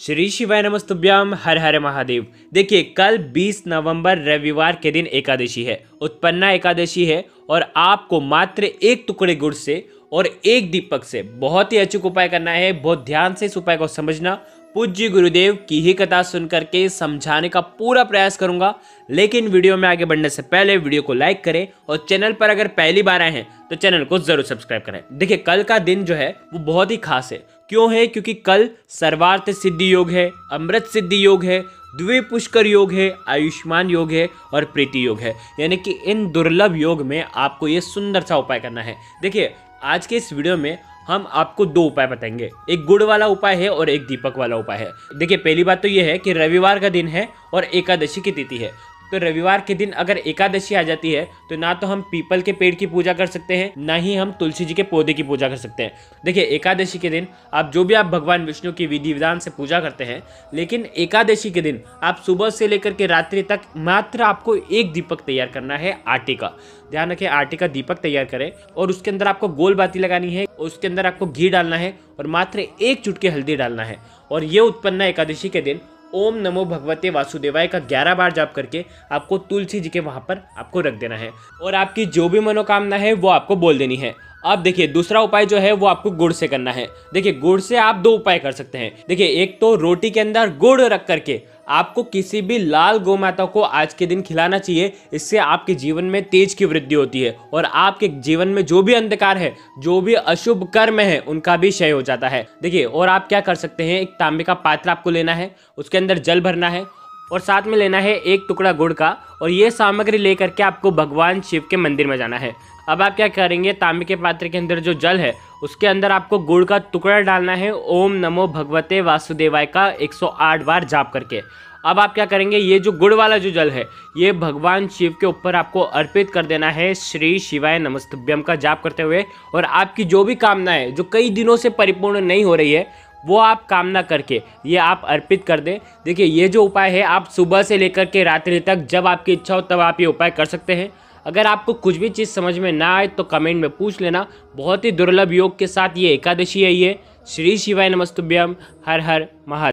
श्री शिवाय नमस्तुभ्याम, हर हर महादेव। देखिए, कल 20 नवंबर रविवार के दिन एकादशी है। उत्पन्ना एकादशी है और आपको मात्र एक टुकड़े गुड़ से और एक दीपक से बहुत ही अचूक उपाय करना है। बहुत ध्यान से इस उपाय को समझना पूज्य गुरुदेव की ही कथा सुन करके समझाने का पूरा प्रयास करूँगा। लेकिन वीडियो में आगे बढ़ने से पहले वीडियो को लाइक करें और चैनल पर अगर पहली बार आए हैं तो चैनल को ज़रूर सब्सक्राइब करें। देखिए, कल का दिन जो है, वो बहुत ही खास है। क्यों है? क्योंकि कल सर्वार्थ सिद्धि योग है, अमृत सिद्धि योग है द्वे पुष्कर योग है, आयुष्मान योग है और प्रीति योग है। यानी कि इन दुर्लभ योग में आपको ये सुंदर सा उपाय करना है। देखिए, आज के इस वीडियो में हम आपको दो उपाय बताएँगे। एक गुड़ वाला उपाय है और एक दीपक वाला उपाय है। देखिए, पहली बात तो ये है कि रविवार का दिन है और एकादशी की तिथि है। तो रविवार के दिन अगर एकादशी आ जाती है तो ना तो हम पीपल के पेड़ की पूजा कर सकते हैं, ना ही हम तुलसी जी के पौधे की पूजा कर सकते हैं। देखिए, एकादशी के दिन आप जो भी आप भगवान विष्णु की विधि विधान से पूजा करते हैं, लेकिन एकादशी के दिन आप सुबह से लेकर के रात्रि तक मात्र आपको एक दीपक तैयार करना है, आटे का। ध्यान रखें, आटे का दीपक तैयार करें और उसके अंदर आपको गोल बाती लगानी है, उसके अंदर आपको घी डालना है और मात्र एक चुटकी हल्दी डालना है। और ये उत्पन्न एकादशी के दिन ओम नमो भगवते वासुदेवाय का ग्यारह बार जाप करके आपको तुलसी जी के वहाँ पर आपको रख देना है। और आपकी जो भी मनोकामना है, वो आपको बोल देनी है। अब देखिए, दूसरा उपाय जो है वो आपको गुड़ से करना है। देखिए, गुड़ से आप दो उपाय कर सकते हैं। देखिए, एक तो रोटी के अंदर गुड़ रख करके आपको किसी भी लाल गौ माता को आज के दिन खिलाना चाहिए। इससे आपके जीवन में तेज की वृद्धि होती है और आपके जीवन में जो भी अंधकार है, जो भी अशुभ कर्म है, उनका भी क्षय हो जाता है। देखिए, और आप क्या कर सकते हैं, एक तांबे का पात्र आपको लेना है, उसके अंदर जल भरना है और साथ में लेना है एक टुकड़ा गुड़ का, और ये सामग्री लेकर के आपको भगवान शिव के मंदिर में जाना है। अब आप क्या करेंगे, तांबे के पात्र के अंदर जो जल है, उसके अंदर आपको गुड़ का टुकड़ा डालना है, ओम नमो भगवते वासुदेवाय का 108 बार जाप करके। अब आप क्या करेंगे, ये जो गुड़ वाला जो जल है, ये भगवान शिव के ऊपर आपको अर्पित कर देना है श्री शिवाय नमस्तभ्यम का जाप करते हुए। और आपकी जो भी कामना है जो कई दिनों से परिपूर्ण नहीं हो रही है वो आप कामना करके, ये आप अर्पित कर दें। देखिए, ये जो उपाय है, आप सुबह से लेकर के रात्रि तक जब आपकी इच्छा हो, तब आप ये उपाय कर सकते हैं। अगर आपको कुछ भी चीज़ समझ में ना आए तो कमेंट में पूछ लेना। बहुत ही दुर्लभ योग के साथ ये एकादशी है ये। श्री शिवाय नमस्तुभ्यम। हर हर महा